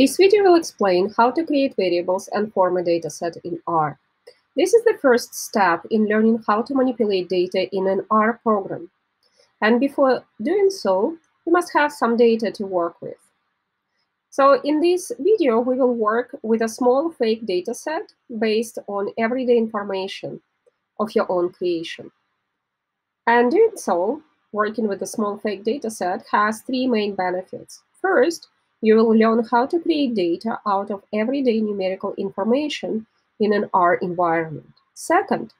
This video will explain how to create variables and form a dataset in R. This is the first step in learning how to manipulate data in an R program. And before doing so, you must have some data to work with. So in this video, we will work with a small fake dataset based on everyday information of your own creation. And doing so, working with a small fake dataset has three main benefits. First, you will learn how to create data out of everyday numerical information in an R environment. Second,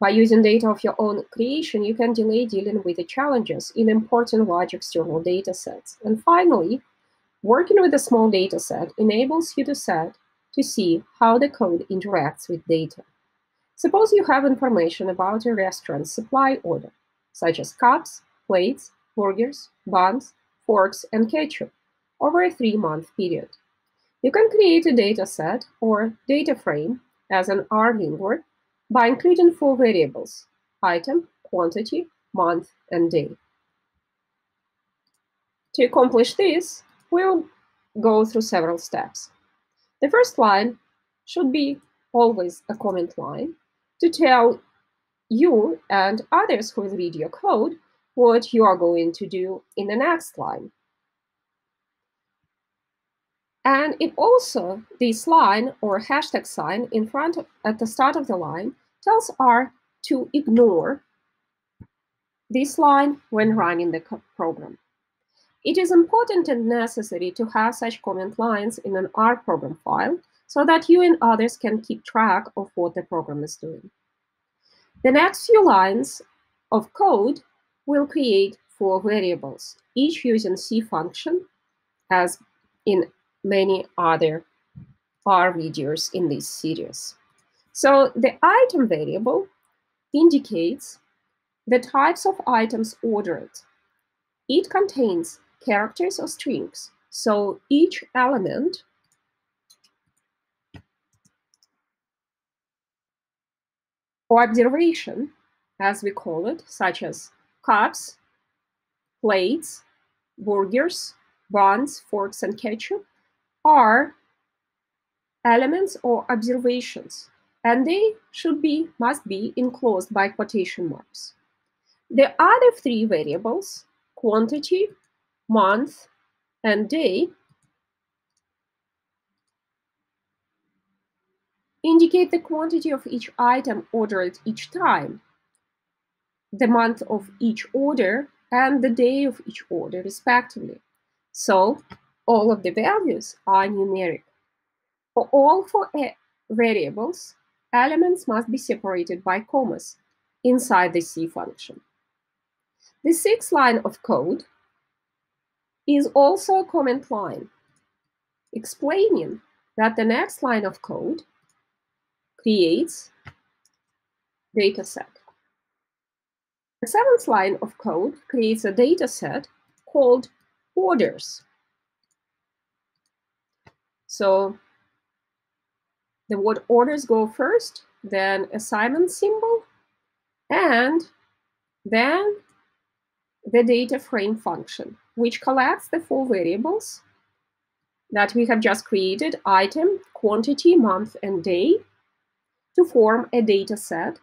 by using data of your own creation, you can delay dealing with the challenges in important large external data sets. And finally, working with a small data set enables you to set to see how the code interacts with data. Suppose you have information about a restaurant's supply order, such as cups, plates, burgers, buns, forks, and ketchup over a three-month period. You can create a data set or data frame as an R-lingua by including four variables, item, quantity, month, and day. To accomplish this, we'll go through several steps. The first line should be always a comment line to tell you and others who will read your code what you are going to do in the next line. And it also, this line or hashtag sign in front of, at the start of the line tells R to ignore this line when running the program. It is important and necessary to have such comment lines in an R program file so that you and others can keep track of what the program is doing. The next few lines of code will create four variables, each using C function as in many other R videos in this series. So the item variable indicates the types of items ordered. It contains characters or strings. So each element or observation, as we call it, such as cups, plates, burgers, buns, forks, and ketchup, are elements or observations, and they should be, must be enclosed by quotation marks. The other three variables, quantity, month, and day, indicate the quantity of each item ordered each time, the month of each order, and the day of each order, respectively. So all of the values are numeric. For all four variables, elements must be separated by commas inside the C function. The sixth line of code is also a comment line, explaining that the next line of code creates data set. The seventh line of code creates a data set called orders. So the word orders go first, then assignment symbol, and then the data frame function, which collects the four variables that we have just created, item, quantity, month, and day, to form a data set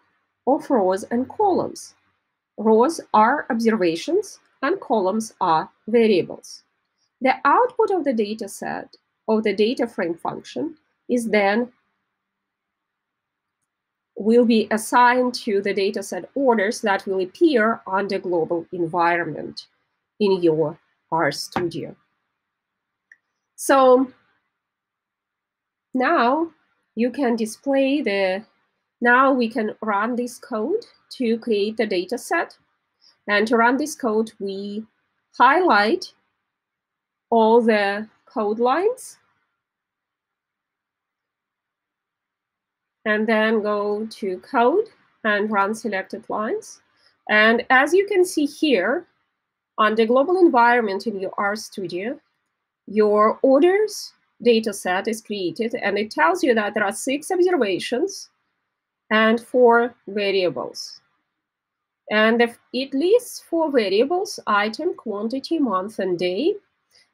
of rows and columns. Rows are observations and columns are variables. The output of the data set of the data frame function is then will be assigned to the dataset orders that will appear on the global environment in your RStudio. So now you can display the, now we can run this code to create the dataset. And to run this code, we highlight all the code lines and then go to code and run selected lines. And as you can see here, on the global environment in your RStudio, your orders data set is created, and it tells you that there are six observations and four variables. And if it lists four variables, item, quantity, month, and day.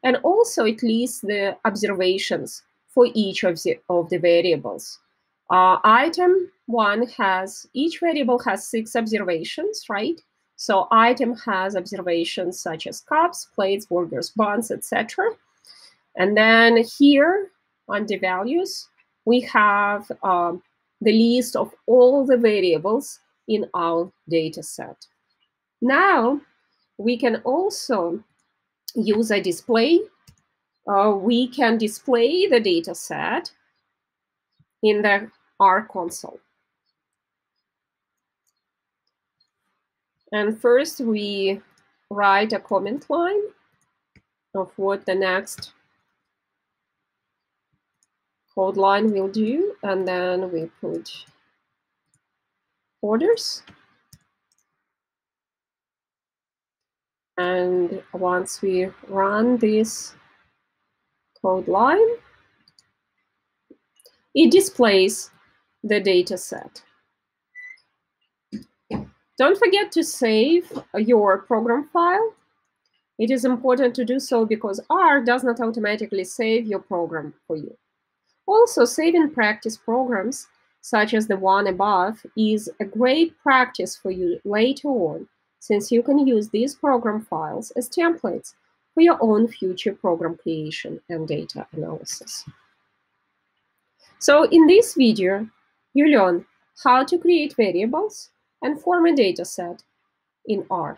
And also it lists the observations for each of the, of the variables. Uh, item one has, each variable has six observations, right? So item has observations such as cups, plates, burgers, buns, etc. And then here on the values, we have um, the list of all the variables in our data set. Now, we can also use a display. Uh, we can display the data set in the R console. And first we write a comment line of what the next code line will do, and then we put orders. And once we run this code line, it displays the data set. Don't forget to save your program file. It is important to do so because R does not automatically save your program for you. Also, saving practice programs, such as the one above, is a great practice for you later on, since you can use these program files as templates for your own future program creation and data analysis. So in this video, you learn how to create variables and form a data set in R.